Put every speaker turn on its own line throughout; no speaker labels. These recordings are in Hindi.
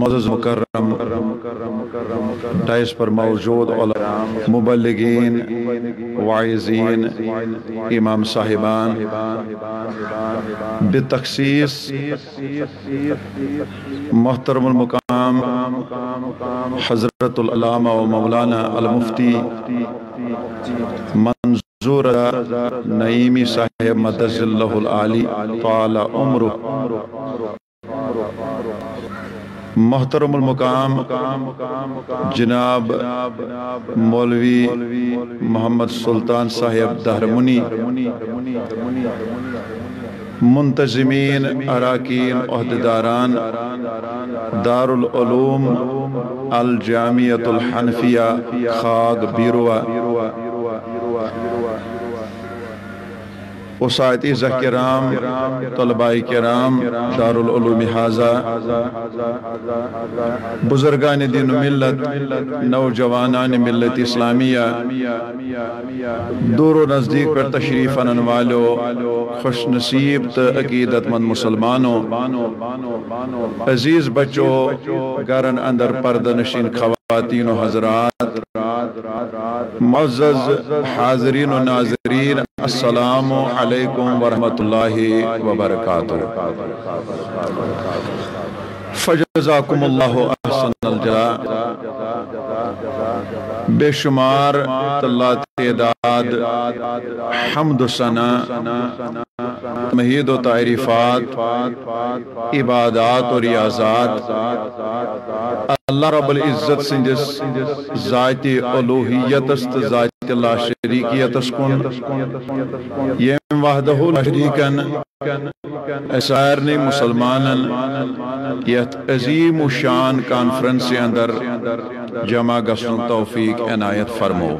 मज़ मुकर्रम डाइस पर मौजूद मुबलगिन वाइजीन इमाम साहिबान। बेतखसीस मोहतरमकाम हज़रतुल्लामा व मौलाना अलमुफ्ती मंजूर नईमी साहेब मदजिल्लहुल आली ताला उम्र। मोहतरमकाम जनाब मौलवी मोहम्मद सुल्तान साहेब दहरमुनी मुंतजमीन अरकान अहदेदारान दारूम अल जामियतुलहनफिया खाग बीरुआ। उसाती जकराम तलबाई कराम दारुलूम हाजा, बुजुर्गान दिन मिलत नौजवान मिलत इस्लामिया, दूर नज़दीक पर तशरीफ़ अन वालो खुश नसीब तो अकीदतमंद मुसलमानों, अज़ीज़ बच्चों गरन अंदर पर्द नशीन खवातीन हजरात मज़ हाजरीन नाजरीन वबरकातुहू फजाकुमुल्लाहु अहसनल जज़ा बेशुमार तल्ला तेदाद हमद महीद तारीफात, इबादात और रियाजात अल्लाह रब्बुल इज़्ज़त सिंदिस ज़ाती तो ज़ाती अजीम शान कॉन्फ्रेंस अंदर जमा गसन तौफीक फरमो।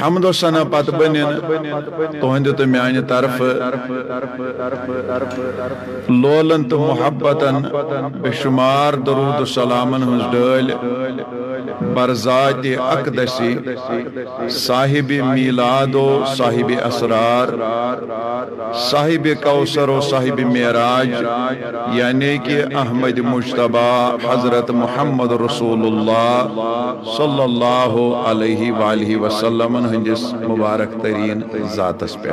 हमद सना पत बन तुहद तो मान तरफ़ लोलन तो मोहब्बतन बेशुमार दरूद सलामन हज डल बरजात अकदसी साहिब मीलादो साहिब असरार साहिब कौसर साहिब मेराज यानी कि अहमद मुशतबा हज़रत मोहम्मद रसूलुल्लाह सल्लल्लाहु अलैहि वालैहि हंदिस मुबारक तरीन जातस पे।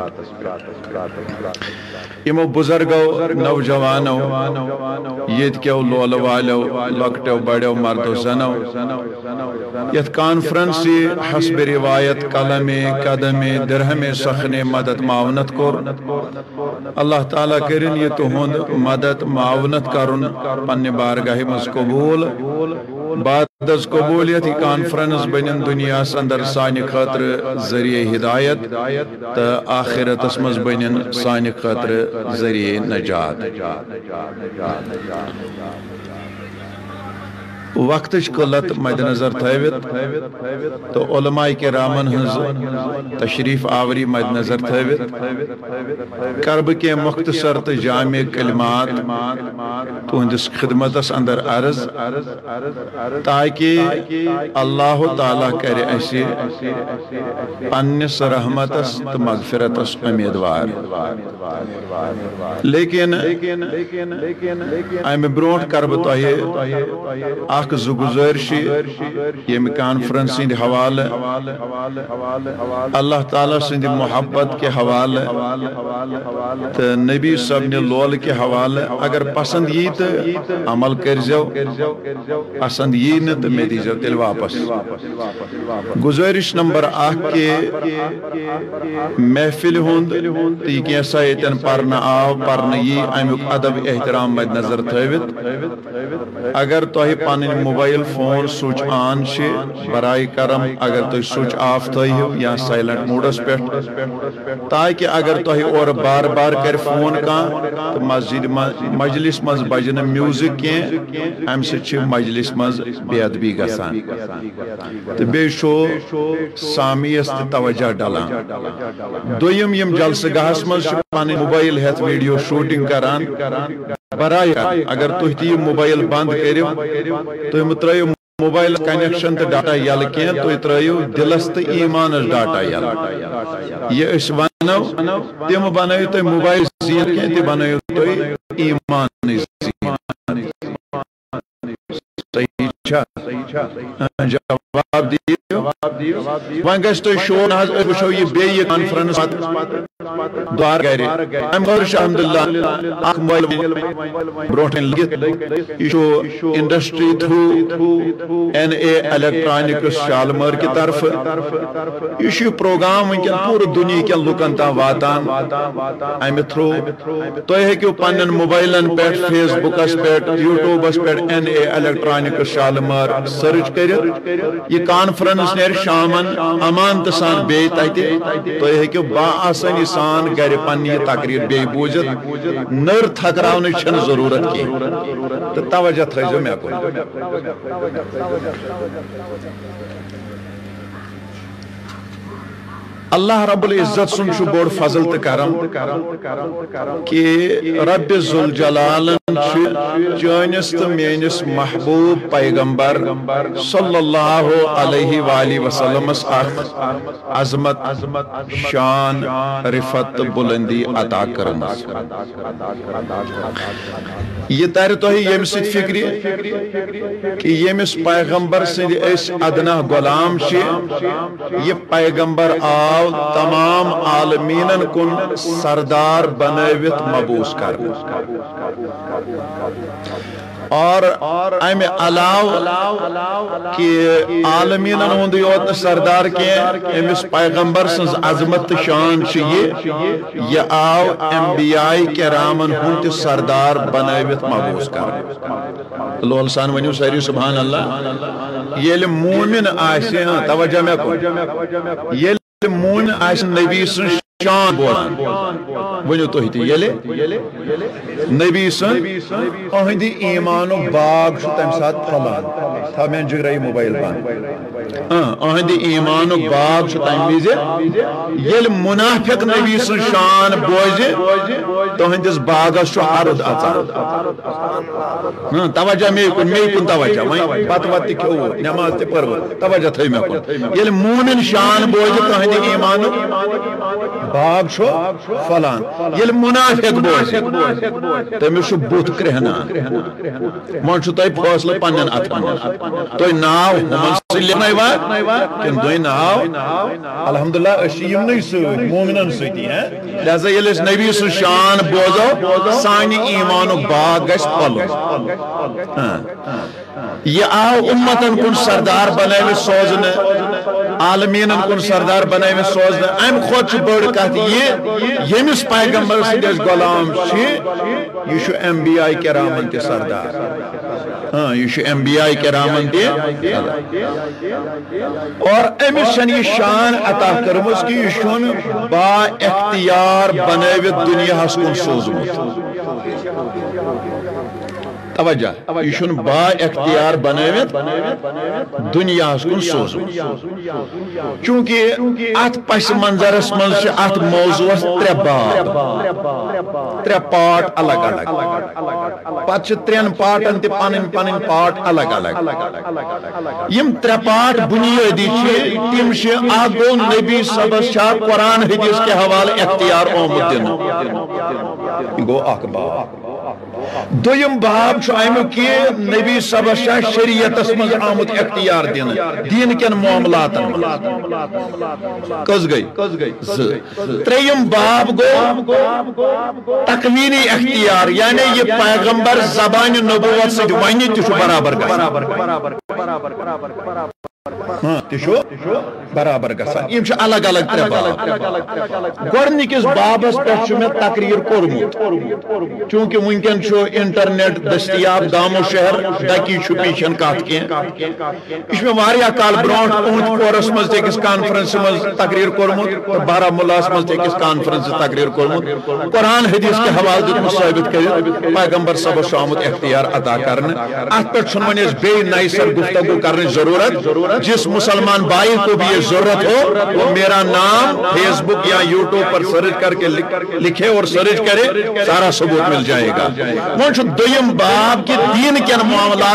यमो बुजुर्गो, नौजवानो ये लोल वालो लकटो बड़ो मर्दो, जनो यथ कॉन्फ्रेंस, हसब रिवायत, कलमे, कदमे, दरहमे, सखने, मदद, मावनत कोर। अल्लाह ताला करिन, ये तुहद मदद, मावनत करुन, पन्ने बारगाह मज कबूल। बाद कबूलियत कॉन्फ्रेंस बन दुनिया अंदर सान खतर ज़रिए हिदायत तो आखिरत मज बन सान खतर ज़रिए नजात वक्त कलत मदनजर थवित तो हज तशरीफ़ आवरी मदनजर थवित करब के मुख्तसर तो जाम कलमात तुहंदिस खिदमत अंदर अर्ज़ ताकि अल्लाह ताला कर तो मगफिरतस उम्मीदवार लेकिन अमे ब्रोट कर अख जु गुजारिश हवाले अल्लाह ताला सद मोहब्बत के हवाले तो नबी सब लोल के हवाले अगर पसंद यी तो अमल करजो पसंद यी न तो मे दीजो तेल वापस गुजारिश नंबर अख के महफिल हुंद तो यन पर्न आव पर्न यी अमुक अदब एहतराम मद नज़र थवित अगर तुह पन मोबाइल फ़ोन स्विच ऑन बरए करम, अगर तुम स्विच आफ थो या साइलेंट मूडस पे। ताकि अगर तुह और बार बार कर फ़ोन कह तो मस्जिद मजलिस मज बज म्यूज़िक कह अम सजलिस मज बेअदबी गसान तो सामियस तवजह डलान दोयम यम जलस गहस मज पन मोबाइल हेत वीडियो शूटिंग करान। बराय अगर तुह दी मोबाइल बंद करो तुम त्रो मोबाइल कनेक्शन तो डाटा यल कह तुम त्रो दिलस तो ईमान डाटा यल ये वनो तम बनो तुम मोबाइल जीन कह तह बनो तुम ईमान सही जवाब दियो। वह गस तुम शो वो यह बे कॉन्फ्रेंस द्वार गर अहमदुल्ला ब्रोटन लगित यह industry through N A electronic Shalimar की तरफ़। यह प्रोग्राम वनकन पूरे दुनिया के लुकन तक वातान। अमि थ्रू तुम हेको पन्न मोबाइलन पे फेसबुकस पे यूट्यूबस पे N A electronic Shalimar search कर यह कॉन्फ्रेंस नेर शामन अमान सान बे तुम हेको बासानी सान गर पन्न तकरीर बे बूजित नर थकरावन ज़रूरत कह तो तवजह थो मे अल्लाह रब्बुल इज़्ज़त सुन छु बोड़ फजल तो करम कि रब जुल जलाल चनिस तो मेनिस महबूब पैगंबर सल्लल्लाहु अलैहि वाली वसल्लमस अजमत शान रिफत बुलंदी अता करन ये तर तो ही यम फ़िक्र कि यमिस पैगंबर सद अदना गुलाम ये पैगंबर आ आव तमाम आलमीन कुन सरदार बनवित मबूस कर। और अमे अलाव हुंद योत सरदार के अमिस पैगंबर सज अजमत शान ये ये आव एमबीआई के रामन हुंद सरदार बनवित मबूस कर। लोल सान वनियो सारी सुभान अल्लाह। ये मोमिन The moon, ice, navy, sushi. आसे तवज्जो मे को ये मून नबी शान बोलान वनो तुह नबी सहद ईमान बाग तम सात फलान था मैं जगराई मोबाइल बंद अहद ईमान बाग तम विज मुनाफिक नबी शान बोज तुहस बागस हरद अचान तवजा मे कुन मे कुन तवजा वह पत वत खो नमाज़ त पर्व तवजा थो मे कुन मूमिन शान बोज तुहद ईमान बाग छो फलान ये मुनाफिक बोज तमिस बुत क्रहना मन तुम फैसल पन्न अथन तुम नाव? लिखनवा कि तुम नाव अलहमदुल्ला यमन सोमिन सती लिहाजा ये नबी सु शान बोजो, सान ईमान बाग गल यह आव उम्मतन कुन सरदार बन सोजन। आलमीन कुन सरदार बन सोजन अम खुद बड़ कत ये यमिस पैगंबर सदस गुलाम यह एम बी आई करामन त सरदार। हाँ यह एम बी आई करामन त और अमिस यह शान अता कर्मस कि यह बा इख्तियार बनवित दुनिया कुन सोजमुत तवज्जा यह बा अख्तियार बनवित दुनिया कुन सोज चूँकि अत पस मंजरस मज अत मौजूस त्रे बाब त्रे पार्ट अलग अलग पत त्रेन पार्टन ते पन पन पार्ट अलग अलग यम त्रे पार्ट बुनियादी तिम गो नबी सबस कुरान हदीस के हवाले अख्तियार ओमुद दिन गो अख बाब दोयम बाब अमुक कि नबी सबस आमुत अख्तियार दिन। दीन कन मामलात कस गो तकवीनी अख्तियार, यानी ये पैगंबर जबान नबूवत से वन बराबर बराबर गम अलग अलग त्रे बाब बाबस पे मे तकरीर कोर्मुत चूँकि वनकन इंटरनेट दस्तियाब गामो शहर दकी पीछन कत कह मे काल ब्रो कोरस मज कॉन्फ्रेंस मज तकरीर कोर्मुत बारामुलास मज कॉन्फ्रेंस तकरीर कोर्मुत कुरान हदीस के हवाले साबित कर पैगंबर सबस आमुत अख्तियार अदा कर अत पे बे नई सर गुफ्तगु कर ज़रूरत। जिस मुसलमान भाई को भी ये ज़रूरत हो, वो मेरा नाम फेसबुक या यूट्यूब पर सर्च करके लिखे और सर्च करे, सारा सबूत मिल जाएगा। वो दुम बाब कि दीन के मामला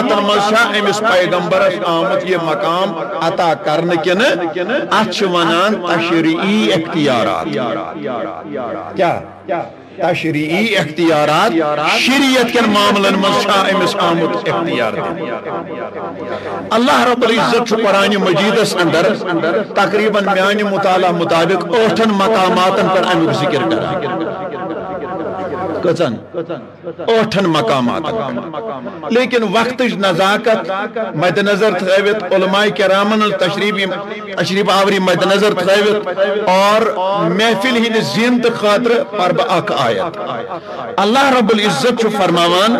अमिस पैगंबर आमत ये मकाम अता कर अत वन तशरी अख्तियार क्या? तशरी अख्तियार शरीयत के मामलन मस आमुत अख्तियार अल्लाह रबुल्ज़त मजीदस अंदर तकरीबन मान मुताला मुताबिक ठन मकामातन पर अमुक ज़िक्र कर। मकाम लेकिन वक्त नजाकत। मदनजर थवित करामन तशरीफ़ तशरीफ़ आवरी मदनजर थवित और महफिल हिंद जिंद खातर पर बह आयत। अल्लाह रबुल इज़्ज़त फरमान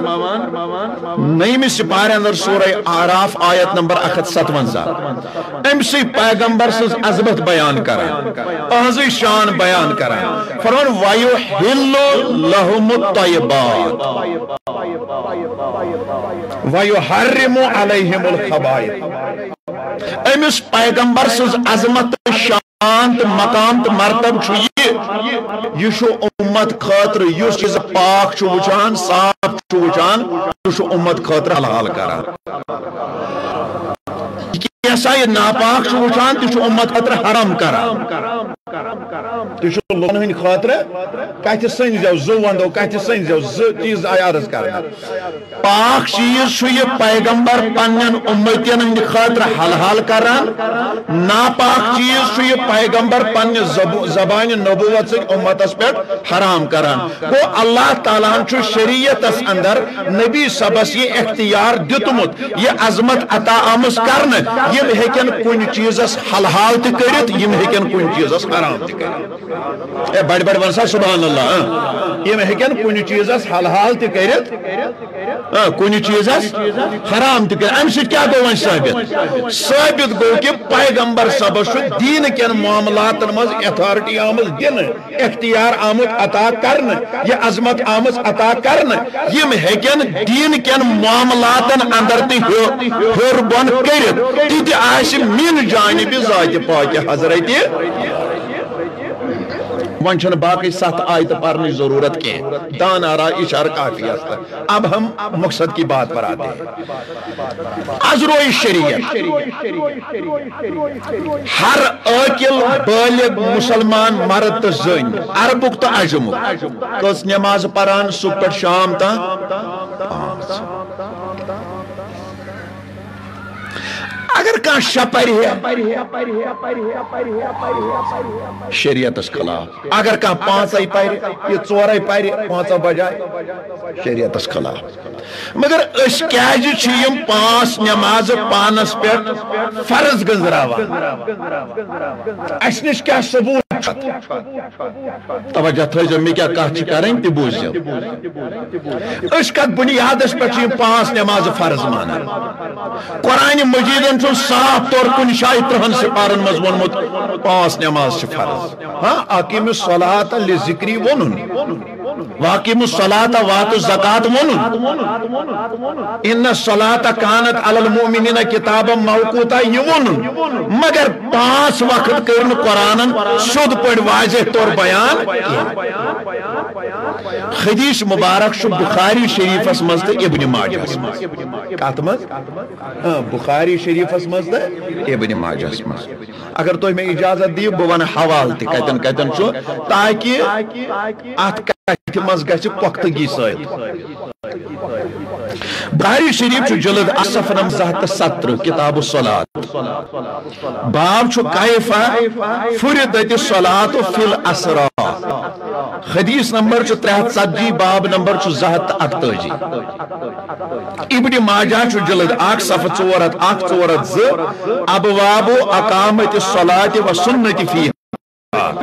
नईम सिपार अंदर सूर आराफ आयत नंबर अख सतवंजा। अम पैगंबर सज अजमत बयान कर शान बयान कर। फरमान वायु हिल्लो लहुम तयबात वयुहर्रिमु अलैहिमुल खबाइथ अमिस पैगंबर सज अजमत शान तो मकाम तो मरतब यह उम्मत खतर चीज़ पाक वुचान साफ़ वुचान यह उम्मत खतर हलाल करान ये नापाक वुचान तुम उम्मत खतर हराम करान तह लोन हंद खतर कत सनजो जु वंदो कत सनजो चीज़ आयारज कर पाक चीज़ यह पैगंबर पन्न उम्मतियन हंद खतर हल करान नापाक चीज़ यह पैगंबर पन्न जबान नबूवत उम्मतस पे हराम करान गो अल्लाह ताला शरीयत अंदर नबी सबस ये इख्तियार दितमुत ये अजमत अता आमस कर यम हेकन कुन चीजस हलहाल तरित यम हेकन कुन चीजस हराम तरित बड़ बड़ वन सा सुबह अल्लाह यम हेकन कुन चीजस हलहाल तरित कुन चीजस हराम तक अम क्या गो वन साबित? साबित गो कि पैगंबर सबस दीन कन मामलातन मज अथॉरिटी आमज दिन, इख्तियार आमुत अता कर यह अजमत आमज अता कर यम हेकन, दीन कन मामलातन अंदर तोर बन कर तह मिन जानब जात पाक हज़रत वन बाकी सत आयत पढ़ने ज़रूरत कह दान आरा इशार काफ़ी अब हम मकसद की बात पर आते हैं। अजरो शरीयत। हर अकिल बालिग मुसलमान मर्द तो जन। अरबुक तो अजमुक कस नमाज़ परान सुबह पे शाम तक अगर कह शपर शरीयत खिलाफ। अगर कह पाँच पर यह चोर पर पाँच बजाय शरीयत खिलाफ। मगर क्या पाँच नमाज़ पानस पे फ़र्ज़ गंजरावान अस नश क्या सबूत तवजह थो मे क्या कत कर तूजो कत बुनियाद पे पाँच नमाज़ फ़र्ज़ माना। कुरान मजीद साफ़ तौर कुन शाह त्रहन सिपारन मज वोनमुत पाँच नमाज़ फ़र्ज़। हाँ अकीम सलात जिक्री वोन वाकिम सलात वात जक़ात वोन इन सलात कानत अलल मोमिन किताब मौकूता यह वोन मगर पाँच वक्त कर कुरान शुद्ध पे वाज तौर बयान हदीस मुबारक बुखारी शरीफस मज तो इबन माजस कत मज बुखारी शरीफस मज तो इबन माजस मज अगर तुम मे इजाज़त दियो बह वन हवाल तन कतन ताकि अत कत मज गि पुख्तगी सत बुखारी शरीफ जल्द असफ नम जहत सत्र किताब सलात बाब कैफा फुरदत सलात फिल असरा हदीस नंबर त्रे ती बाब नंबर जहत अकतजी इबन माजा जल्द अख सफ चोर हथ अख चोर हथ जो अबवाबो अकामत सलात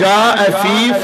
जा फरद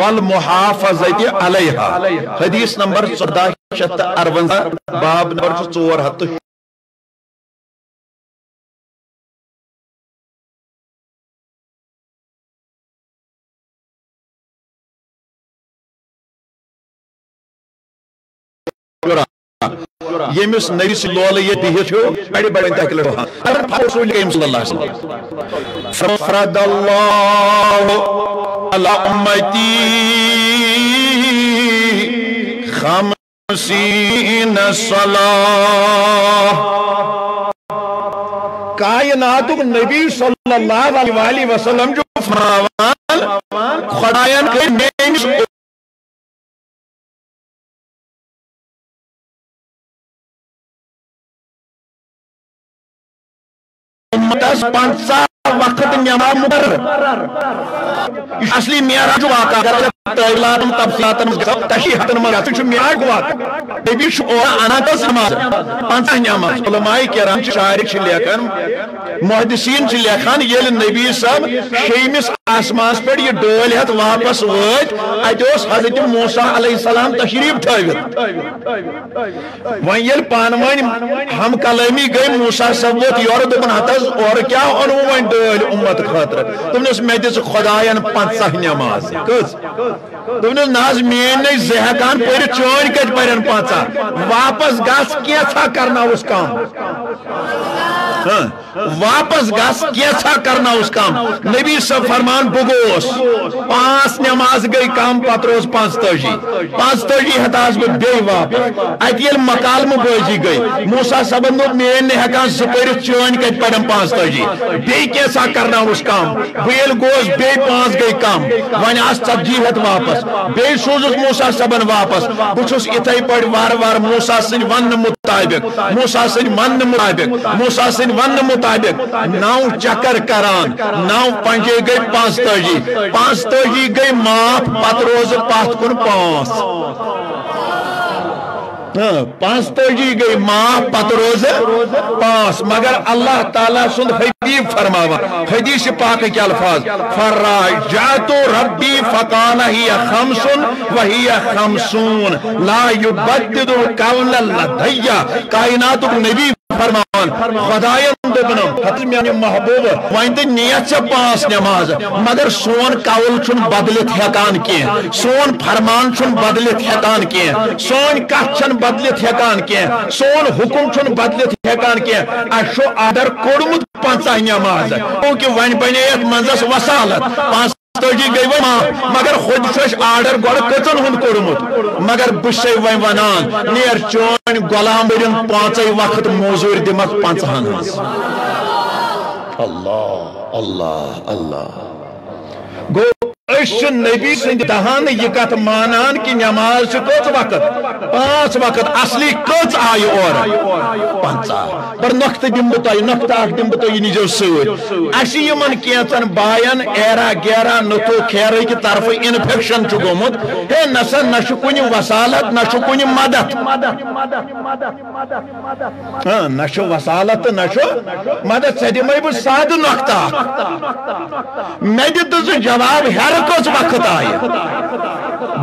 वल मुहाफजत अलैहा। हदीस नंबर 1458 बाब नंबर 4 यमिस नबी लोल ये बिहित बड़े बड़े तक अगर रसूल करीम सल्लल्लाहु अलैहि वसल्लम फरदल्लाहु अला उम्मती खमसीन सलाह कायनातुक नबी सल्लल्लाहु अलैहि वसल्लम जो खुदायन पंचा वक्त नमाज़ मुकर असली मेराज वाक़ा अनातस नमाज़ उलमाए किराम शायर लेखन मुहदसीन लेखन ये नबी सब शेमिस आसमास पे डल हेत वापस अत हज़रत मूसा सलाम तशरीफ़ वन ये पान वन हम कलमी गई मूसा सब क्या ओनु वन डल उम्मत तुमने मे दिस खुदायन पंचह नमाज़ तुमने नाज मेन जहकान पर चोन कत पर पंचह वापस गस कैसा करना उस काम। वापस गस कैसा करना उस काम। नबी सब फरमान, बुगोस, पाँच नमाज़ गई, काम पत रोज पाँच तजी। पाँच तजी हतास बह बे वापस अत मकालम बजी गई। मूसा सबन दोप मे ने हेकान सह चोन कत पड़न पाँच तजी। बे करना उस काम? बह गोस बे पाँच गई काम। वन आस ती हत वापस। बे सोजुस मूसा सबन वापस। बहुस इथे पे वार वार मूसा सन वन मुताबिक। मूसा सन वन मुताबिक। मूसा सन वन मुताबिक। नौ चक्कर करान। नौ पंजे गई पाँच तजी पाँच तजी गई माफ़, पत रोज पथ कुन पाँच। पाँच तजी गई माफ़ पत् रोज पाँच, मगर अल्लाह ताला सुंद हदीब फरमावा। हदीस पाक के अल्फाज? फर्रा जातो रब्बी फकाना ही खमसुन वही खमसून। ला युबद्दिदु कौल लदैया कायनात नबी फरमान मेरे महबूब वन तो नियत पाँच नमाज़। मगर सोन कौल छुन बदलित हेकान की सोन फरमान छुन बदलित हेकान की सोन कथ छन बदलित हेकान की सोन हुकुम छुन बदलित हेकान की अशो आदर कोड़मुत पंचा नमाज़। क्योंकि वन बने मंजस वसालत। तजी गई वो मगर खुद आर्डर गोड़ कचन हूँ कोर्मुत मगर बस वन वनान नेर चोन गुलाम बरन पाँच वक्त मोजूर दिमक पंचहन अल्लाह अल्लाह अल्लाह। गो नबी सद दहान यह कत मानान कि नमाज़ कच वक्त, पाँच वक्त असली कच आय और पंचा। पर नख्त दिम बह नख्त अख दिम बह सत कैचन बायन, एरा गेरा नुथु खेर कि तरफ़ इन्फेक्शन गोमुत। हे न कुन वसालत न कुन मदद न वसालत न मदद। से दिमे बह साद नख्त। मे दित जवाब हेर कस वक्त आय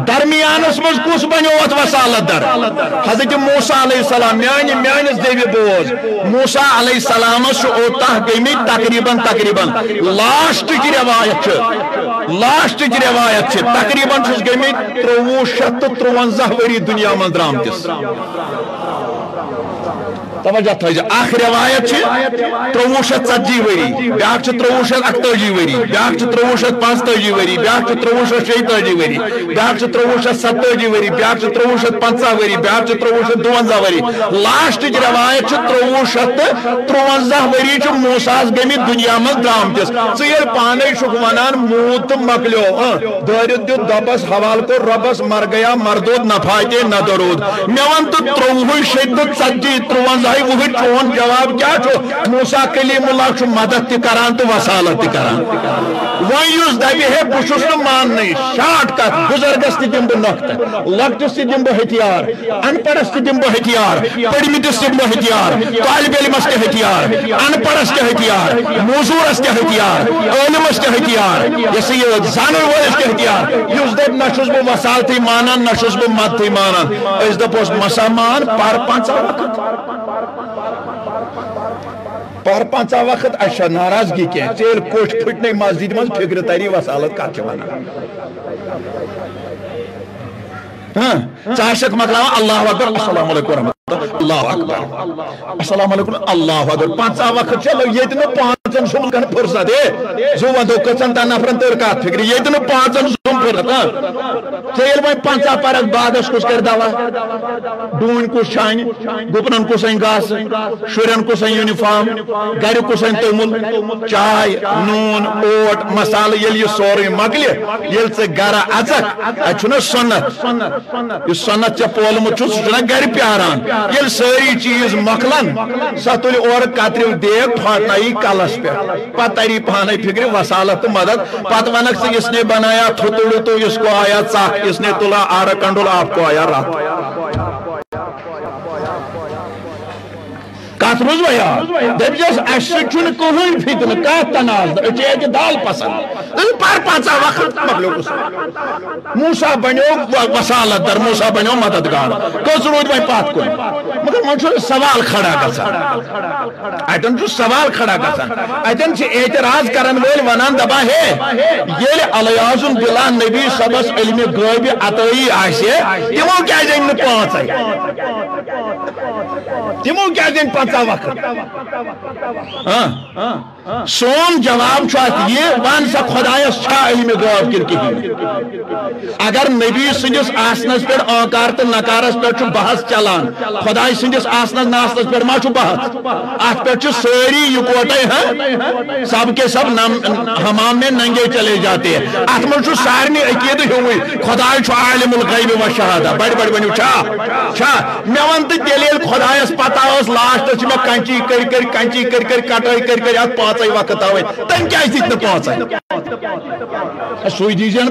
दरमियानस मज कुस बनो अत वसालत दर। हज़रत मूसा सलाम, म्यान म्यानिस देवी बोज मूसा सलाम ओतः गई तकरीबन तकरीबन। लास्ट की रवायत लास्ट की रवायत तकरीबन गई त्रोवु शत त्रुवंजा वरी दुनिया मज द्रामतिस तवज्जो थो अख रवायत त्रोवु शत ती वरी ब्या त्रोवु शत अकतजी वरी ब्या त्रोवु शत पंचतजी वरी ब्या त्रोवु शत शेतजी वरी ब्या त्रोवु शत सतजी वरी ब्या त्रोवु शत पंचा वरी ब्या त्रोवु शत दुवंजा वरी। लास्ट रवायत त्रोवु शत त्रुवंजा वरी मूसास गमि दुनिया मज द्रामतिस यल पाने वनान मूत मकलो दर दुत दबस, हवाल को रबस, मर गया मरदोद नफाते न दरोद मे वन तो त्रोवु शत ती त्रुवंजा वो चोन जवाब क्या मूसा कलीमुल्लाह मदद तरान तो वसालत तरान वन दबि है बहुत मान शार्ट कत बुजुर्गस दिम बह नख्त लकटस बह हथियार अनपढ़स बह हथियार पढ़मितस बह हथियार तालब इलमस के हथियार अनपढ़स के हथियार मजूरस के हथियार इलमस के हथियार। ये युस दप नशुस बह वसालत मानान नशुस बह मत मानान दपोस मसा मान पर पाँच वक्त पर पांचा वक्त अच्छा नाराज़गी क्या चेल कोश फुटने मस्जिद मज फ़िक्र तरी वसालत कत वन चाशक मकला अल्लाह अकबर, अस्सलाम वालेकुम अल्लाह अकबर, अस्सलाम वालेकुम अल्लाह अकबर। पांचा वक्त, चलो, ये दिन पांचन कन फुर्सत है। जो वदो कचन ता नफरन तर का फ़िक्र, ये दिन पांचन सुन फुर्सत चेल वह पंचा परक बाद कुछ कर दवा डून कुछ छान गुपन कुछ गास शुरन कुछ यूनिफॉर्म गर कुछ तमुल, चाय, नून, ओट, मसाल ये सोरे मकल ये गर अचक सन्नत। सन्नत चे पोलमुत सह गर प्यारान। ये सारी चीज़ मकलन सह तुल और कतर देग फाटनाई कलस पे। पत तरी पान फ़िक्र, वसालत मदद। पत वनक इसने बनाया थुतुड़ तो इसको आया चाक इसने तुला आर कंडुल आपको आया रात। कत रोज अहन कहें फितन कह तनाज दाल पसंद पर पाचा वक्त मकलो मूसा बनो वसालत दर मूसा बनो मददगार कस रूद वह पत कुन मगर वो सवाल खड़ा गसान अतन सवाल खड़ा गसान अतन एतराज़ कर वल वन दपा हे ये अलयाजुन दिला नबी सबस इल्म गैब अतई आसे तमो क्या पाँच तमो क्या दिन पता वक्त सोन जवाब ये वन सा खुदायस गौब किन कहें अगर नबी सदिस आसनस पे आकार तो नकारस पे बहस चलान। खुदाय सदिस आसनस नासनस पे मा बहस। अत पे सारी इकवटे हैं। सब के सब हमाम में नंगे चले जाते हैं। अत मज सारे अकीद हुई। खुदाय आलिमुल गैब व शहादा। बड़ बड़ बनो छा। मे वन तो तेल खुदायस पता लास्ट मे कंची कर कंची कर कटाई कर कर अत वक्त आवे तम क्या दित पाँच सुई दीजिए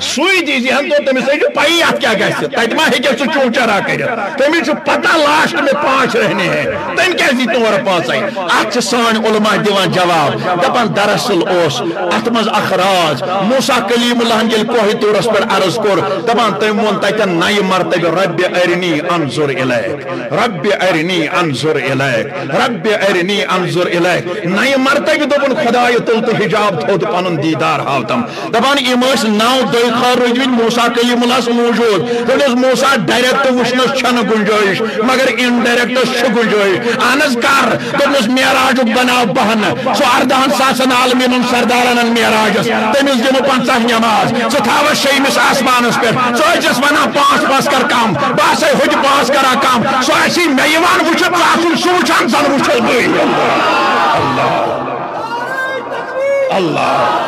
सुई दीजिए पी अत क्या गत मा हे? चूचरा कर पता लास्ट में पाँच रहने हैं। तम क्या दी तोर पाँच अत सान दिवान जवाब। दपान दरअसल अत मज मूसा कलीमुल्लाह ये कोह तौरस पे अर्ज़ कोर। दपान तम वो तन नई मरतब रब अरनी अनजुर इलैक। रब अरनी अनजुर इलैक। रब अरनी अनजुर इलैक। नई मरतब दोपन खुदाय तुल तो हिजाब थोद पन दीदार हाव तम दपान यम नौ दखार रोजविन मूसा कलीमुल्लाह मौजूद। तमिस मूसा डायरेक्ट वुचनस छन गुंजाइश, मगर इनडायरेक्ट गुंजाइश। अहन कर दोपस मेराज बनाव बहन। सो अर्दहन सासन आलमीन सरदारन मेराजस तमिस दिमो पंचाह नमाज़। सो थाव शयमिस आसमानस पे सो वन पाँच पास कर कम। बस हुज पास करा कम। सो मे वुच सह वुचान जन वुचल अल्लाह। अल्लाह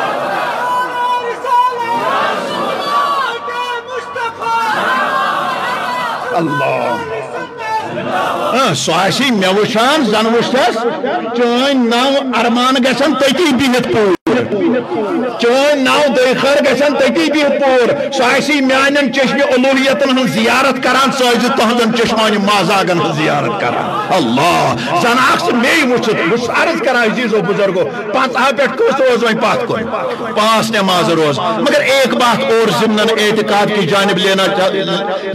अल्लाह सह मे वुचान जन वुचस चन नौ अरमान चन नौ तती बिहत पूर सह मान चश्मे हज जियारत सह तुहन चश्मान माजागन जियारत अल्लाह जन मे बस अर्ज़ अजीजो बुजुर्गो पंचा पे कस रोज वह पत कुन पाँच नमाज़ रोज मगर एक बात और जिमन एतकाद की जानब लेना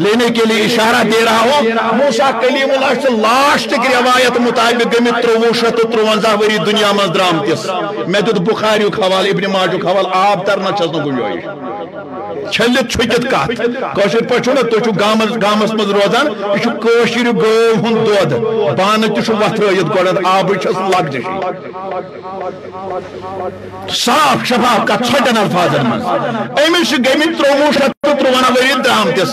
लेने के लिए इशारा दे रहा हूँ मूसा कलीमुल्लाह लास्ट रवायत मुताबिक शत त्रुवंजा वरी दुनिया मज द्रामतिस मे दुत बुखारी हवाल इब्न माजुक हवाल आब तरना छस न गुंजाइश छलित छुकित कत कशर पे ना तुम गामस गामस मज रोजान यह गो हुन दोद। बान तुम वथरत गोड आब लग साफ़ शफाफ कत छटन अल्फाजन मज। अमिस गमित त्रोवु शत त्रुवन वरी द्रामतिस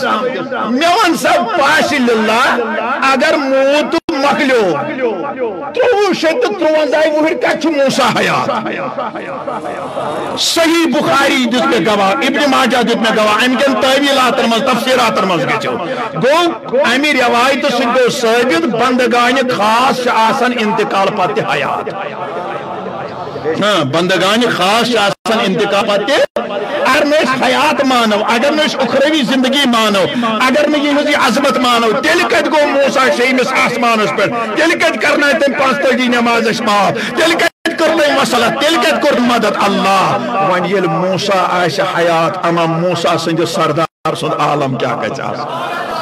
मे वन सब पाश अगर मूत मकलो त्रोवु शत त्रुवंजाय वुहर कछ मूसा हयात सही बुखारी दित में गवाह इब्न माजा दित में गवाह अम कन तवीलातन मज तफसीरातन मज गो गो अमि रवायत सो गो साबित बंदगान खास आसन इंतकाल पत हयात। बंदगान खास आसन इंतकाल पत अगर नयात हयात मानो अगर न उखरवी ज़िंदगी मानो अगर न यह अजमत मानो तेल कत गो मूसा शेमिस आसमानस पे तेल कत करना तम पाँच तजी नमाज़ माफ़ तेल मसला तेल कत कर मदद अल्लाह। वन ये मूसा आयात अमा मूसा सद सरदार सुन आलम क्या कह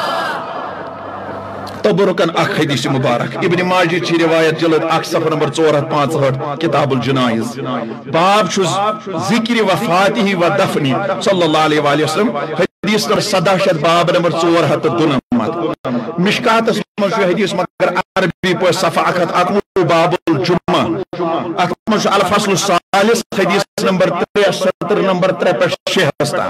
तबरुकन अख हदीस मुबारक इबन माजिद की रिवायत जल्द अख नंबर चौर हथ पाँच हठ किताबुल जुनाइज बाब ज़िक्र वफाती व दफनी सल्लल्लाहु अलैहि वसल्लम हदीस नंबर सदा शत बाब नंबर चौर हथ दुनम नमत मिशकात हदीस मगर अरबी पे सफ़ा अखत अकवु बाबुल जुम्मा अत मज अल फ़सल सालिस हदीस नंबर 3 सतर नंबर 3 पे 6 हस्ता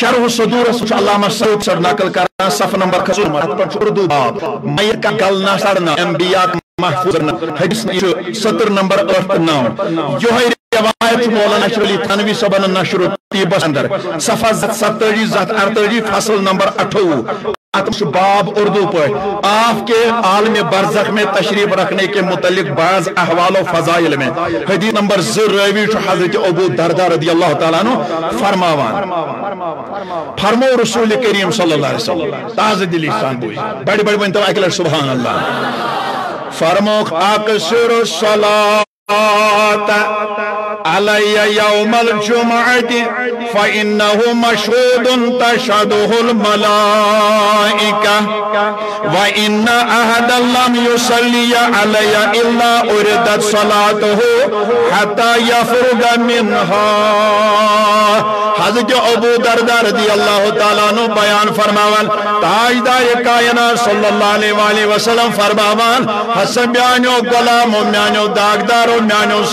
शरह सदूर अल्लामा सऊद सर नकल करना सफ नंबर खसूर अत पर उर्दू बाब मय का गलना सड़ना अंबिया महफूज हदीस सतर नंबर 8 9 यो है रवायत मौलाना अली थानवी सबन नशर तीबस अंदर सफ़ा सत्तरी जत अड़तरी फ़सल नंबर अठोवु बाब उर्दू पर। आपके आलम बरजख में तशरीफ़ रखने के मुतलिक बाज अहवाल फजाइल में। हदीस नंबर रवी हज़रत अबू दरदा रदी अल्लाह तआला फरमावान। फरमो रसूल करीम सल्लल्लाहु ताज़ दिली बड़ी बड़ी वन तो अकल फरमोख अकसर सलात यौमल जुमअत फइन्नहु मशहूदुन तशहदुहुल मलाइका व इन्न अहदन लम युसल्ली अलैया इल्ला उरिदत सलातुहु हत्ता यफरुग मिनहा हज़रत अबू दरदा रदी अल्लाह तआला नु बयान फरमावन ताजदार कायनात सल्लल्लाहु अलैहि वसल्लम फरमावन हसन म्यानो गुलाम म्यानो दागदार म्यानो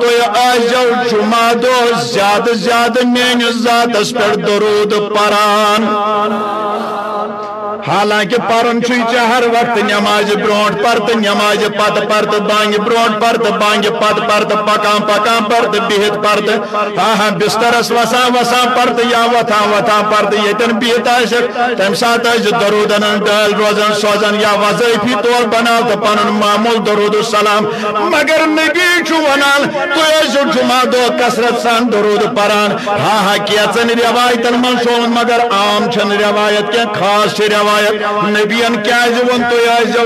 तो आजो जुमा दो ज़्यादा ज़्यादा मेन जातस पे दरूद परान हालाँकि परन हर वक्त नमाज़ ब्रोट पर तो नमाज़ पत पर तो बांग ब्रोट पर तो बांग पत पर तो पकान पकान पर तो बिहत पर तो हाँ हाँ बिस्तरस वसा वसा पर तो या वथा वथा पर तो बिहत तम सात दरूदन डल रोजन सोजन या वजैफी तौर बना तो पन मामूल दरूद सलाम। मगर नबी वनान तो जुमा दो कसरत सान दरूद परान। हाँ हाँ कैचन रिवायतन मन मगर आम रिवायत क्या खास रिवायत रिवायत नबियन क्या वन तो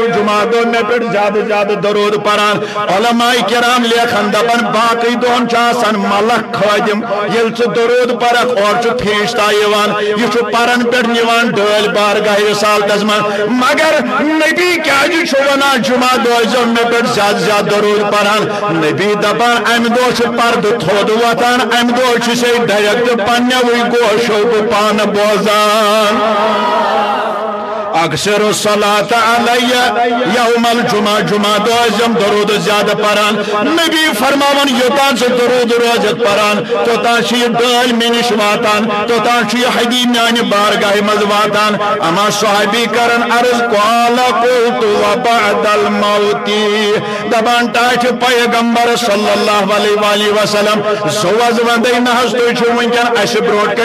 जुमा दो मे पे ज़्यादा ज़्यादा दरूद परान अलमाई किराम लेखन दपन बाकी दोन मलक खादिम। ये दरूद परक और फीशता यह परन पे डल बारगाह सालतस मन मगर नबी क्या वन जुमा दो मे पे ज़्यादा ज़्यादा दरूद परान नबी दपान अम दो पर्द थोद वतान। अम दो डायरेक्ट पन्ने गोशो पान बोजान। अक्सर सलात यौमल जुमा जुमा दोजम दरूद ज़्यादा परान नबी फरमावन योतान से दरूद रोजत परान तोतान छ डल मिनिश वातान तोतान हदी म्यान बारगाह मज वातान अमा सहाबी करन अर्ज़ काला दबान टाछ पैगंबर सल्लल्लाहु अलैहि वसल्लम सोवज वंदे नहस तो अश ब्रोट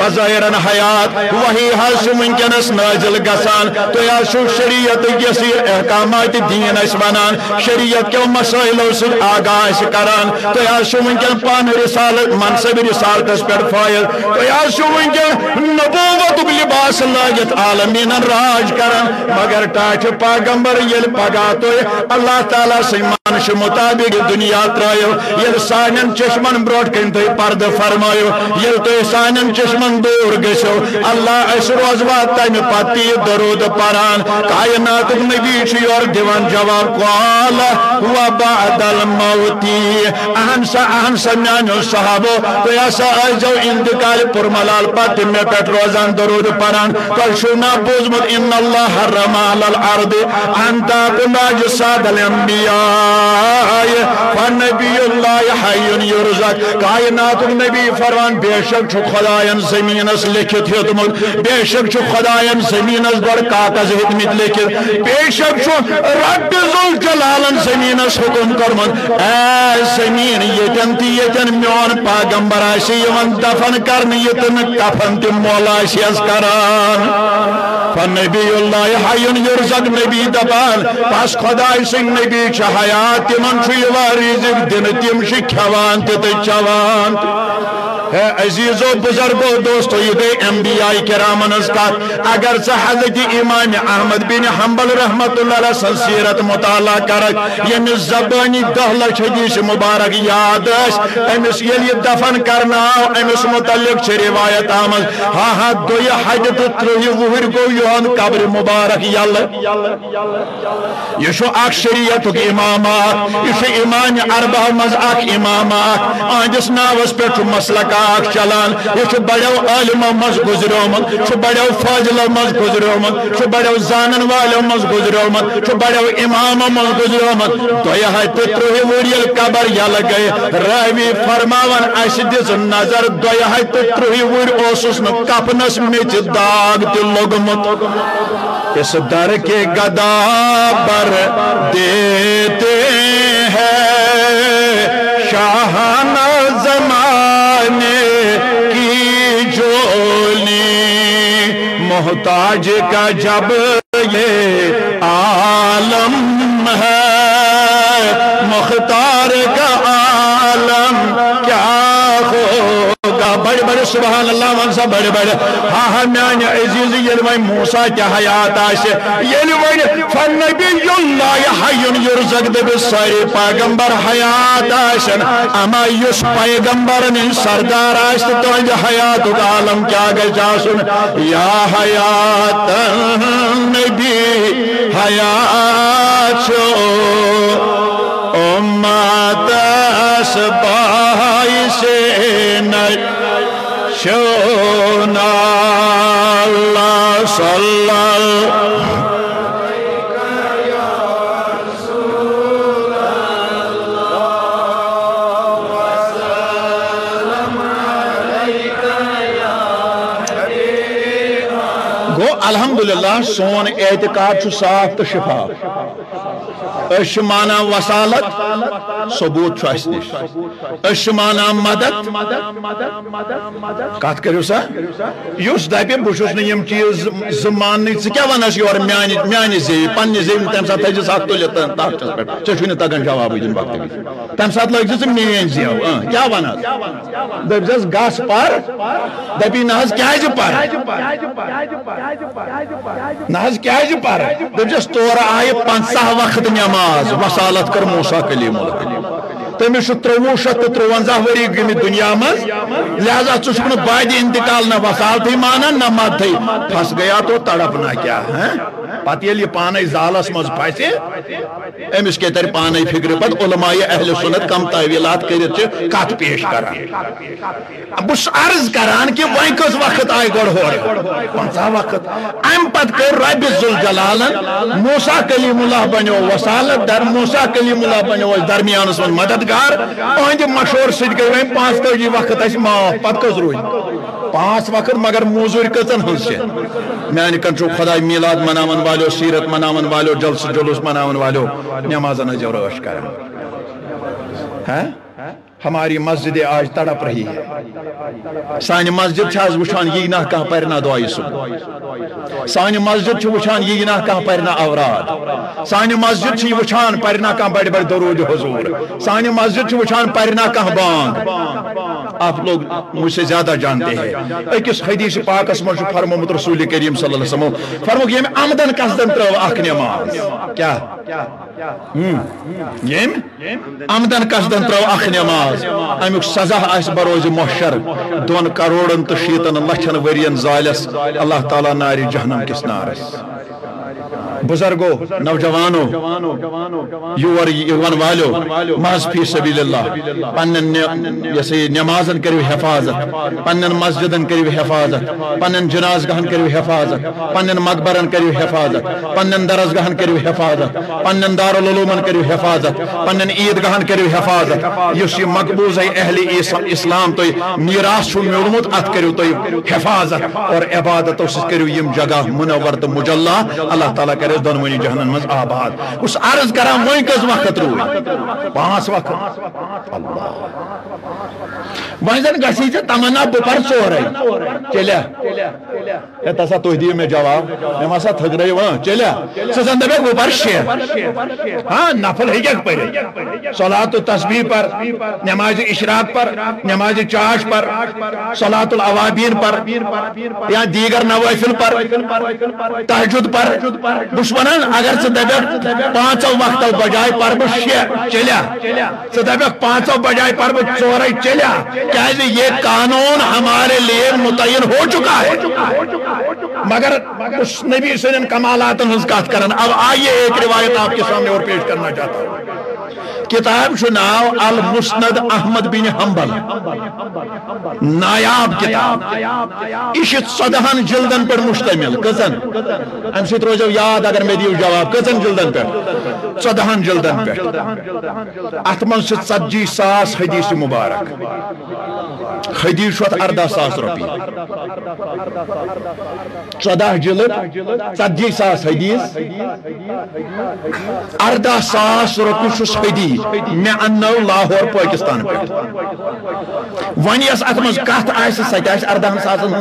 बजायरन हयात वही हस वंकनस नाजिल गसा वनान तो यह शरीयत यसीर अहकाम दीन वनान शरीयत क्यों मसाइलों से आगाह करान। तो यह वनकन पान रिसाल मनसब रिसालत पे फायल तो यह वनकन नबूवत लिबास लागित आलमीन राज करान। मगर टाठ पागंबर ये पगा तो अल्लाह ताला समान मुताबिक दुनिया त्रायो। ये सान चश्मन ब्रोट कन तुम पर्द फरमायो। ये तुम सान चश्मन दूर गो अल्लाह रोज वात तम पति दरो दरूद परान कायनात नबी और दिवान जवाब कॉल हुआ बादल मौती अहन सा अहन सा म्यानो सहाबो तो ऐसा आजो इंतकाल पुरमलाल पत में पेट रोजान दरूद परान कल शुना बुजमुत इन अल्लाह हरम अलल अर्द अंता कुलाज सादल अंबिया फनबीउल्लाह हय्युन युरज़क कायनात नबी फरमान बेशक छु खुदायन जमीनस लिखित हेतमुत बेशक छु खुदायन जमीनस बड़ कागज़ हेतमित लेखित बेशक रब जलालन जमीनस हुकुम कर्मुत ए ज़मीन यन तन मोन पागंबर दफन कर कफन तम मोल करान हयुन युरजक नबी दपान बस खुदाय सिंह नबी हयात तिमन रिजिक दिन तिम खेवान चवान। है अजीजो बुजुर्गो, दोस्तों, ये गई एम बी आई के रामन अगर सह इमाम अहमद बिन हम्बल रहमत सीरत मुताला कर यमिस जबानी दह लक्ष हदीस मुबारक याद अमिस ये दफन करना अमिस मुतलिक रिवायत आमद हा हा दो हज तो त्रुह वुहर गो योन कब्र मुबारक यल। यह शरीयत इमाम यह इमाम अरबा मज इमाम अहदिस नावस पे मसलक लड़ाक चलान यह बड़ो आलमो मज बड़ो फाजिलो मज गुजरोमुत बड़ो जानन वालों मज गुजरोमुत बड़ो इमामो मज गुजरोमुत दोह तो कबर यल गए रावी फरमान अस दिस नज़र दोह तो त्रुह वुर कपनस मिच दाग तो लोगमुत इस दर के गदा पर देते हैं शाहाना मोहताज का जब ये आलम है मुख्तार का सुबह अल्लाह वन सा बड़े बड़े हाँ हाँ मान अज़ीज़ ये वह मूसा क्या हयात ये हय्युन युरज़क सारे पैगंबर हयात आशन अमा युस सरदार आश तो हयात आलम क्या गज या हयात, नबी, हयात उम्मत बाई से न शोना Allah गो अल्हम्दुलिल्लाह, सोन एतकाद साफ़ तो शिफाफ माना वसालत, सबूत निश माना मदद, कत करो सा? युस दपे बहुत नम चीज़ ज मान क्या वन योर मान जे पन्न जे तम सात थस अत पे जवाब दिन वक्त तम सात लग ज मेन जेव क्या वन दपस गस पर, दपी ना क्या पर? ना पर? दपस तोर आय पंचाह वक्त नमाज़ वसालत कर मूसा कलीम तमिस त्रोवु शत तो त्रुवंजा वरी गमित दुनिया मज लिहाजा चुक बाद इंतकाल न वसालत माना, न मत फस गया तो तड़पना क्या, है? ये पान जालस मज फस अमिस के तर पान फ़िक्र पे अहल सुनत कम तवीलात कर कत पेश कर बस अर्ज़ करान कि वह कस वक्त आय गो पंचा वक्त? अम कर रब जुल जलालन मूसा कलीमुल्लाह बनो वसालत दर, मूसा कलीमुल्लाह बनो दरमियान मददगार। अहद मशोर सत गई पाँच तजी वक्त माफ़ पत कस रूद पाँच वक्त मगर मोजूर कतन मान कंट्रो खुदा मिलाद मनावन वालो सीरत मनावन वालो जलस जुलूस मनावन वालो नमाजन नज़र कर हमारी मस्जिद आज तड़प रही है। सान मस्जिद वुचान यी ना कह परना दुआई सुबह सान मस्जिद वुचान यी ना कह परना अवराद सान मस्जिद वुचान परना कह बड़े बड़े दरूद हजूर। सान मस्जिद वुचान परना कह बांग आप लोग मुझसे ज़्यादा जानते हैं। अकिस हदीस पाकस मज फरमोमुत रसूल करीम वसल्लम। फरमो ये आमदन कसदन त्रो अख नमाज़? क्या? यम? आमदन कसदन त्रो अख नमाज़? नमाज़ सजा बरोज मोशर दोन करोड़न तो शीतन लक्षन वरियन जालस अल्लाह ताला नारि जहनम किस नारस बुजुर्गो, नौजवानो युवर वालो महज फ़ी सबीलिल्लाह पन्न यसे नमाजन करियो हिफाजत पन्न मस्जिदन करियो हिफाजत पन्न जनाजगहन करियो हिफाजत पन्न मकबरन करियो हिफाजत पन्न दरसगहन करियो हिफाजत पन्न दारुल उलूमन हिफाजत पन्न ईदगाहन करियो हिफाजत ये मकबूज अहले इस्लाम तो मीरास मिलमुत अत करियो तो हिफाजत और इबादत यम जगह मुनवर तो मुजल्ला अल्लाह ताला करे दोनवनी जहनन मज आबाद। उस अर्ज़ करा वही वक्त रू पाँच वक्त। अल्लाह। वह जन गसी तमन्ना बुपर चोर चलिया। तसा तुह दियो मे जवाब मे मसा थगरे वह चलिया। सजन दबे बुपर शेर। हाँ नफल है क्या पढ़े सलात तस्बीह पर, नमाज़ इशराक पर, नमाज़ चाश पर, सलातुल अवाबीन पर, या दीगर नवाफिल पर तहजुद पर बुश वन अगर ज पाँचों वक्त बजाय पर बह शे चलिया ज दपक पाँचों बजाय पर बह चोर चलिया, क्या ये कानून हमारे लिए मुतिन हो चुका है? मगर नबी सन कमालत कत कर अब आइए एक रिवायत आपके सामने और पेश करना चाहता हूँ। किताब नाव अल मुस्नद अहमद बिन हम्बल नायाब किताब। यह चौदहन जिल्दन पे मुश्तमिल। कज़न अम सत याद अगर मे दियो जवाब। कज़न जिल्दन पे चौदहन जिल्दन पे अत मन षी सास हदीस मुबारक। हदीस अर्दा सास रुपये चौदह जिल्द ती सास हदीस। अर्दा सास रुपये हदीस। मे अनो लाहौर पाकिस्तान वन अत मज अर्दहन सासन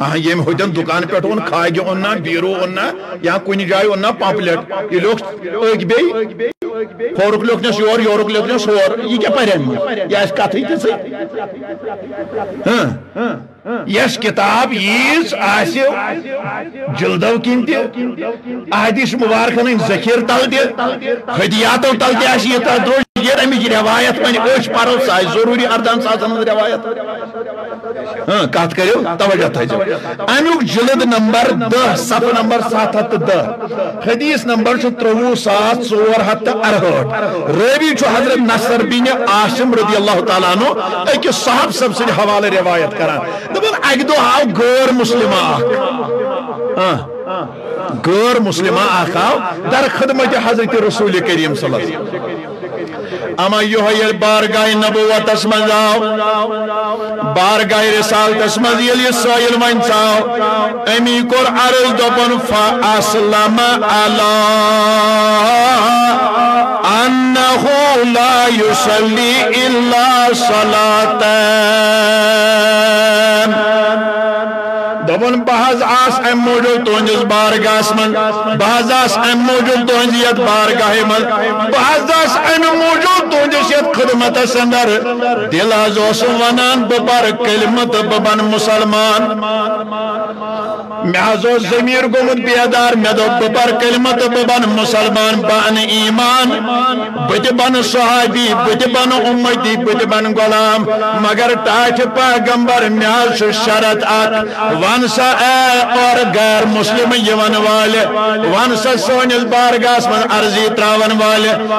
हाँ ये होतन दुकान पे ओन खागे ओन बीरो ओन या कुन जाए ओन पम्पलेट ये लोग बे खोरुक लिखनस योर योरुक लिखनस होर यह क्या पर यह कथ यस किताब यीज जिल्दव किन तहदीस मुबारकन, जखीर तल तदियातो तल तल ये अमिच रवायत वन अश परो सा ज़रूरी अर्दान साजन रवायत। कत करो तवजह थो अमुक जिलद नंबर दह सफ नंबर सत हथ दह हदीस नंबर त्रोवु सात चोर हथ अरहठ रवी हज़रत नसर बिन आसिम रदी अल्लाह तु अकिस साहब सब सद हवाले रवायत करान। दपान अक आव गैर मुस्लिम। गैर मुस्लिम आव दर खदमत हज़रत रसूल करीम सल्लल्लाहु अमा यो बारगाह नबूवत मज आव बारगाह रिसालत मज ये साइल वन चाव अमी कोर अर्ज़ दोपन दोपन बहज आस अम मौजूद तुहस बारगाह मन बहज आस अम मौजूद तुहस ये बारगाह मन बहज आस अम मौजूद तुहस ये खदमत अंदर दिल हज वनान बह पर कलमत बह बन मुसलमान। मे हज जमीर गोमुत बेदार मे दो बह पर कलमत बह बन मुसलमान। बन ईमान बह बन सहाबी बह बन उम्मती बह बन गुलाम। मगर टाठ पैगंबर, मे शरत अ वन सा ए और गैर मुस्लिम यवन वाले। वन सा सोनिस बारगास मन अर्जी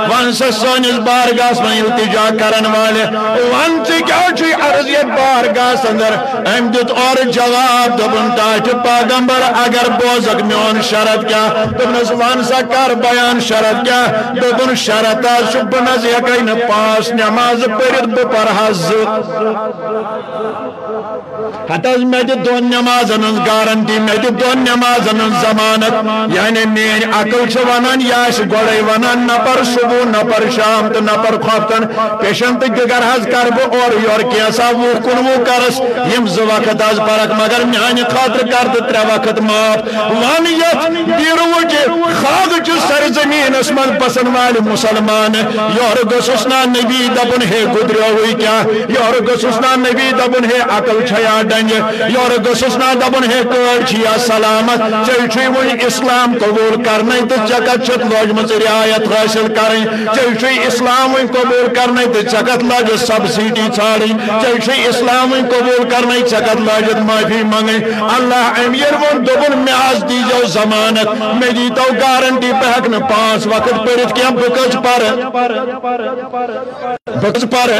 वन सा मन इल्तिजा करन वाले वन क्या अर्जी बारगास अंदर अम दुत और जवाब दोपन ताज पैगंबर अगर बोज मोन शरत क्या? दबनस वन सा कर बयान शरत क्या? दोपन शरत बन यकैन पास नमाज़ पढ़ बह हज। हतज मे दोन नमाजन गारंटी मे दोन नमाजन जमानत यानी मेन अकल वन यह गोड़े वन न पर सुबह न पर शाम तो न पर पेशन तो गर हज कर बह और योर कैसा वो कुनवु करस यम जो वक्त आज परक मगर मान खातर कर तो त्रे वक्त माफ़ वन ये खाग सरजमीन मन पसन वाल मुसलमान योर गसुस ना नबी दबन हे गुदरो क्या योर गसुस ना नबी दबन हे अकल छया डंज योर ना दबन हे कड़ सलामत चे वो इस्लाम कबूल कर तो चकत रियायत हासिल कर चे इस्लाम वो कबूल कर तो चकत लज सब्सिडी छाड़ी चे इस्लाम कबूल कर चकत लजत माफ़ी मंगे अल्लाह अमीर वो दोपन मे आज दीजो जमानत मे दी तो गारंटी पे पाँच वक्त पढ़ क्या पर पर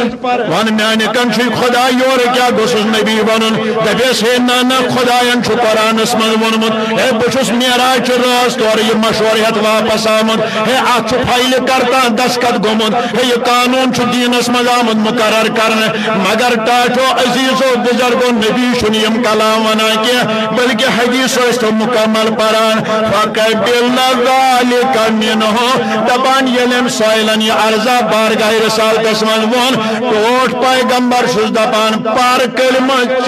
वन म्यान कन खुदा योर क्या गोस नबी वन दपेस हे ना ना खुदायन कुरान मज वोनमुत हे बहुत मेराज रास तौर यह मशवर हेत वापस आमुत हे अत फ़ाइल करता दस्खत गोमुत हे यह कानून दीनस मज आमुत मुकर कर मगर टाठो अजीजो बुजुर्गो नबी शुनियम कलाम वना कह बल्कि हदीस तो मुकम्मल परान दपान यम साइलन यह अर्जा बारगाह रसालतस मज वोन टोट पैगंबर दपान पर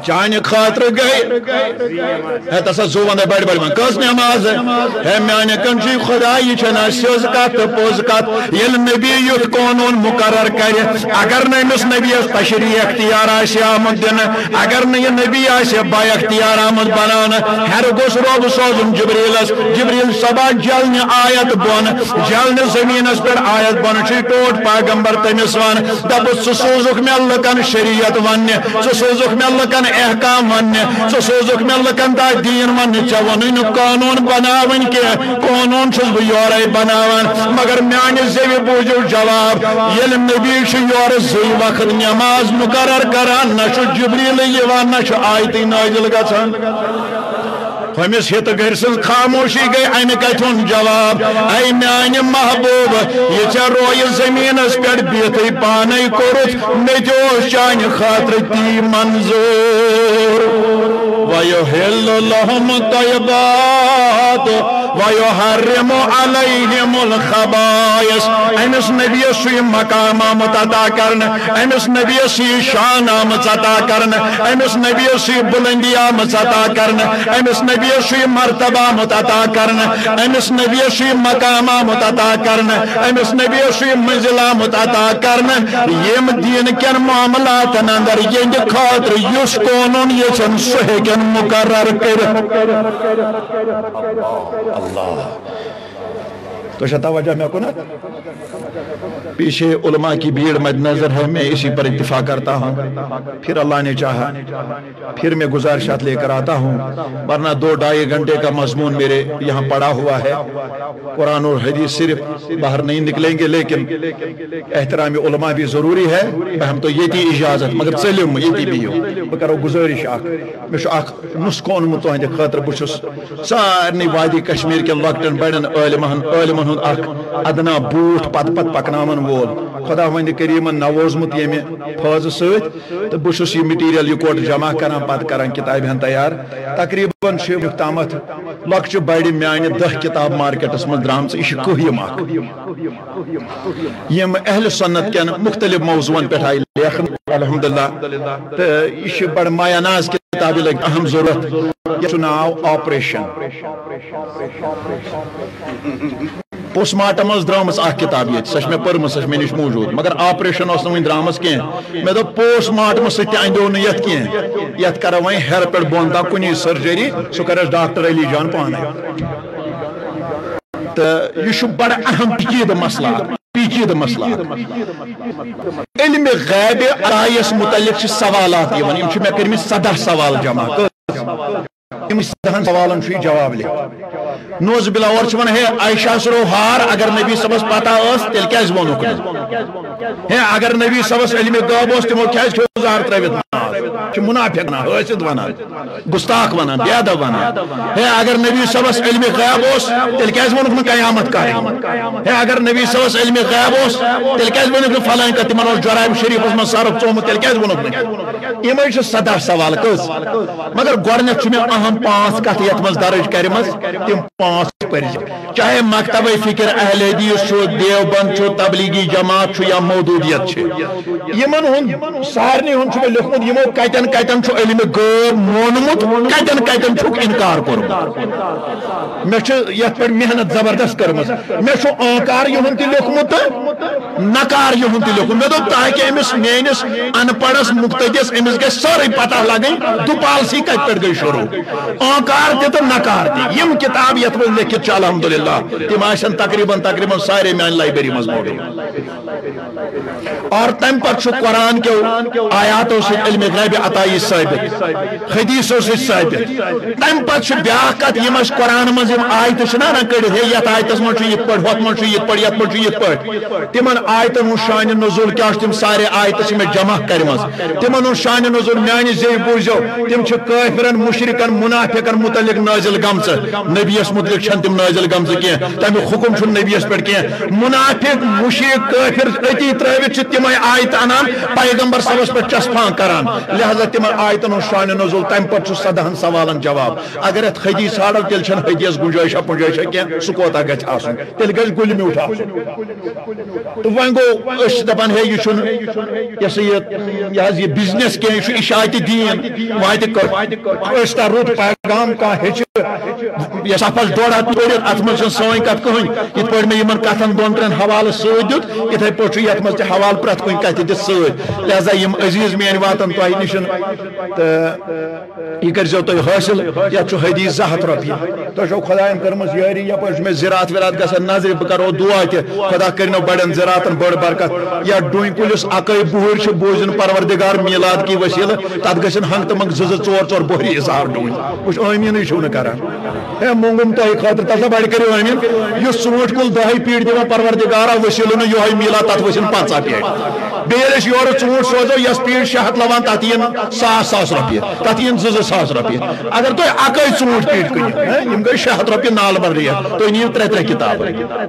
चान खतर गए है तसा जू वन बड़ बड़ वन कस नमाज़ है माने कंची खुदा सिज कत पोज कत ये नबी युथ कानून मुकर कर अगर नमिस नबी तशरी अख्तियार आमद दिन अगर नबी अख्तियार आमद बनान हर गोस रोब सोजन जबरीलस जबरील सबा जलने आयत बन जलने जमीनस पे आयत बन टोट पैगंबर तमिस वन दप सोजुक मे शरीयत वन सोजुक मे लकन तक दीन वन चे वन कानून बनावन के, कानून बह योर बनावन। मगर मानि जवि बूजो जवाब ये नबी योर जु वक्त नमाज़ मुकर कर न न आयत नाजिल गसान हमिस हित गर खामोशी गई अन कथुन जवाब अ मान महबूब यह रोय ज़मीन पे बित पान कोरुत मे चान खातर ती मंजूर वयुहिल लहुम तयबात वयुहर्रिमु अलैहिमुल खबाइस अमिस नबियस यह मकाम आमत अता करन अमिस नबियस यह शान आमत अता करन अमिस नबियस यह बुलंदी आमत अता करन अमिस नबियस यह मर्तबा आमत अता करन अमिस नबियस यह मकाम आमत अता करन अमिस नबियस यह मंजिल आमत अता करन यम दीन कन मामलात अंदर यंद खातर युस कानून यचन सह हेकन मुकर्रर कर अल्लाह तो शतावजा मैं को ना पीछे उलमा की भीड़ मद्दनजर है, मैं इसी पर इतफा करता हूँ। फिर अल्लाह ने चाहा, फिर मैं गुजारिशात लेकर आता हूँ, वरना दो ढाई घंटे का मजमून मेरे यहाँ पड़ा हुआ है। कुरान और हदीस सिर्फ़ बाहर नहीं निकलेंगे, लेकिन एहतराम उलमा भी ज़रूरी है। हम तो ये थी इजाज़त, मगर चलिम ये भी हो बह करो गुजारिश मे नुस्कोन तुंद खतर बुस सारे वादी कश्मीर के लकटन आलमन अदना बूट पत पत पकनावन वोल खुदा वंद करीमन नवोजमुत ये फज सत बहुत यह मटीरियल यकोट जमा कर पत कर किताब तैयार तकरीबन तामत लक्च बड़ मान दह किताब मार्केटस मज द्राम यह कहम यम अहल सन्नत कन मुख्तलिफ़ मौजून पे आई लेखन अलहमदिल्ला तो यह बड़ मायानाज किताब लग अहम ज़रूरत नाव ऑपरेशन पोस्टमार्टम द्राम किताब ये सह मे पर्म सह मे नश मौजूद मगर ऑपरेशन वन द्राम कह मे दो पोस्टमार्टम सत्यो न कह ये कर वह हेर पे बोन तक कुन सर्जरी सह कर डॉक्टर अली जान पान तो यह बड़ अहम पेचीद मसला पेचीद मसला इल्म गैब मुतलिक सवाल मे कर सदह सवाल जमा सवालन जवाब लिख नोज़ बिला और हे आयशा सरो हार अगर नबी सबस पता तेल क्या वोनुक हे अगर नबी सबस इल्म गब तमो क्या जार त्रवित मुनाफिक ना हसिद वन गुस्ताख वन बेदब वन हे अगर नबी सबस इल्म गैब तेल क्या वोनुक कयामत का हे अगर नबी सबस इल्म गैब तेल क्या वोनुक फलान का तिमन जराब शरीफ मज सरफ चोमुत तेल क्या यम सदा सवाल कस मगर गोडनेथ मे अहम पाँच कत ये दर्ज कर तम पाँच पर चाहे मकतब फ़िक्र अहल हदीस देवबंद तबलीगी जमात या मौदूदियत यमन हुन सारनी लिखमुत यमो कतन कतन इल्म गैर मोनमुत कतन कतन इनकार कोरमुत मे पे मेहनत ज़बरदस्त कर्म मे आकार यहुन त नकार यहुन त मे दोप ताकि अमिस मेनिस अनपढ़स मुख्तदिस अमिस गई सारे पता लगन दुपालसी कत पे गई शुरू आकार ते तो नकार ते यम किताब यथ मज लिखित अलहमदुल्ला तिम तकरीबन तकरीबन सारे मान लाइब्रेरी मज और तम पे कुरान के आयातों से इल्म गैब अताई साबित हदीसों से साबित तम पे ब्या कत यम कुरान मज आयत ना कड़, हे यथ आयतस मज ये पढ़ होत मज ये पढ़ यथ मज ये पढ़। तिमन आयतन शान नजुल क्या तिम सारे आयत में जमा कर तिमन हूँ शान नजूल मान जे बूझो, तिम काफिरन, मुशरिकन, मुनाफिकन मुतलिक नाजिल गमस नबीस मुतलिक तिम नाजिल गमस कह तमिक हुकुम नबीस पे कह मुनाफिक मुशरिक काफिर अति त्रवित तिम आयत अनान पैगंबर सबस पे चस्पान करान लिहाजा तिम आयतन शान नजुल तम पे सदहन सवालन जवाब अगर अत हदीस हाड़ो तेल हदीस गुंजाइशा पुंजाइशा कह सह कोता गल तेल गल म्यूठ तो वन गो दपान है यह ये बिज़नेस कह इशात दीन वात रुत पैगाम कह सफल डोड़ तोड़ अत मज सोन कत कहन इत पे मे कथन दोन त्रेन हवाल इथे पे ये मज हवाल प्रत कुन कत दित सजा यम अज़ीज़ मेन वातन तह निश तो यह कर तुम हासिल ये हदीस जह हथ रोपये तुम खुदायन कर्म यारी यप मे ज़रात वरात ग नज़र बह करो दुआ तह खुदा कर बड़न ज़रातन बड़ बरकत या डूं कुलिस अक बुहर बोजन परवरदिगार मीलाद की वसील तथ गन हंग तो मंग जो चोर चोर बोहरी इजहार डूं वुच अमीन छू करान है मोंगुम तह खतर तथा बड़ करो अमीन यह सूट कुल दह पीट दिवान परवरदिगारा वसील यो मीलाद तथ वसन पंचा पीट बेस योर चूट सोजो यस पीठ शे हथ लवान तथ इन सास सास रुपये तथ इन जो सास रुपये अगर तुम अक चूट पीठ कन गई शे हथ रुपये नाल बर रेट तुम नीव त्रे त्रे किताब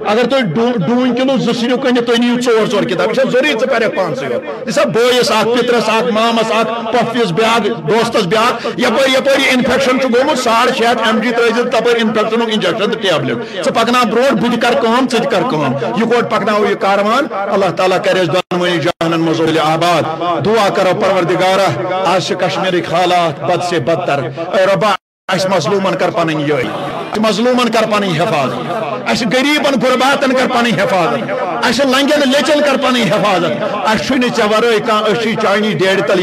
अगर तुम डून किलो जो कन तुम नीव चोर चोर किताब यह ज़रूरी ऐ कर पान सा बोस अख पितरस अख मामस अख पफिस ब्या दोस्तस ब्या यपर यपर इन्फेक्शन गोमुत साढ़ शे हथ एम जी त्र तप इन्फेक्शन इंजेक्शन तो टेबलेट च पकना ब्रो बह कर यह कोट पकनाव यह कारवान अल्लाह ताला कर दोनों जान मजोल आबाद दुआ करो परवरदिगारा आज कश्मीर हालात बद से बदतर रबा मजलूमन कर पी मजलूम मजलूमन कर पी हिफाजत अस गरीबन गुरबातन कर पन हिफाजत। अस लंगन लेचन कर पन हिफाजत। अन चे वर कह चानी डेड़ तल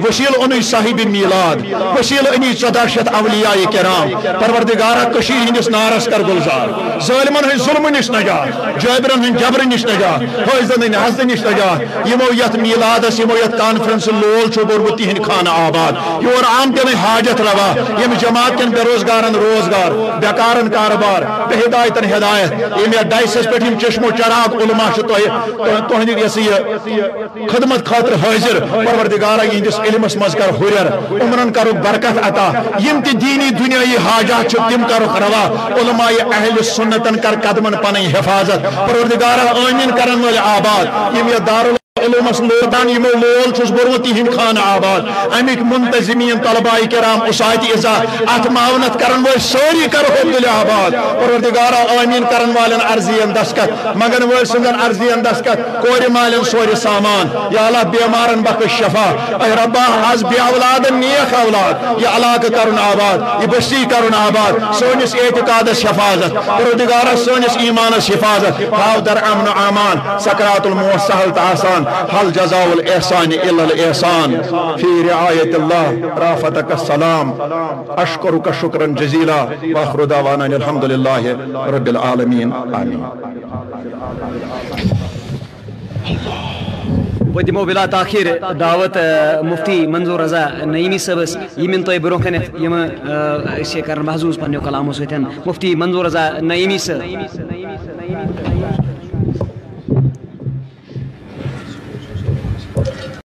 वशील ओन साहिब मीलाद। वशील अनी चौदह शत अवलिया कराम। परवरदिगारा हंदिस नारस कर गुलजार। जालिमन हंद जुल्म नश नजात जाबिरन हंद जबर नश नजात फैजन हजद नश नजात यमो यथ मीलादस यमो यथ कॉन्फ्रेंस लोल छो बोरबुत तिहद खान आबाद। योर आम तम हाजत रवा। यम जमात कन बेरोजगारन रोज़गार, बेकारन कारोबार, बेहिदायतन हिदायत। ये डाइसस पे चश्मो चराग उलमा तुहद खदमत खातर हाजिर, परवरदिगारा इंदिस इलमस मज कर हुरर उमरन करो बरकत अता। यम ती दीनी दुनियाई हाजात तिम करो रवा उलमा अहल सुन्नतन कर कदमन पन हिफाजत। परवरदिगारा आमीन करन वाले आबाद। यम यह दारुल इलमस लोदान यमो लोल छुस बोरमत तिहिन खान आबाद अमिक मुंतजिमीन तलबाई कराम उसात इजा अत मावनत करन वो सारी कर दिल आबाद परवरदिगारा आमीन करन वालन अर्जियन दस्कत मगन वो सुंदर अर्जियन दस्कत कोर मालन सोर सामान या अल्लाह बीमारन बख शफा ऐ रब्बा आज बे औलाद नेक औलाद ये अलाक करन आबाद ये बस्ती करन आबाद सोनिस एतिकादस हिफाजत परवरदिगारा सोनिस ईमानस हिफाजत हाव दर अमन अमान सकरातुल मौत सहल आसान हल जजाउल एहसान इल्लल एहसान फ़ी रियायत अल्लाह राफतक सलाम अशकरुक शुक्रन जजीला वाखिर दावाना अल्हम्दुलिल्लाह रब्बिल आलमीन आमीन
वतमो बिला ताखिर दावत मुफ्ती मंजूर रजा नईमी सबस यमिन तो ब्रो कन यम कर महजूज पन्नो कलामो सतन मुफ्ती मंजूर रजा नईमी सब